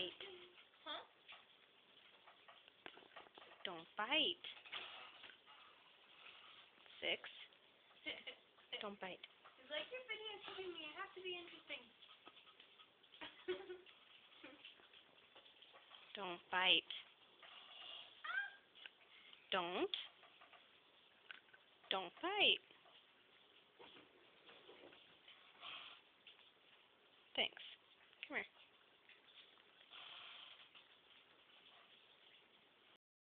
bite. Huh? Don't bite. Six. Don't bite. It's like your video is hitting me. It has to be interesting. Don't bite. Don't. Don't bite. Thanks. Come here.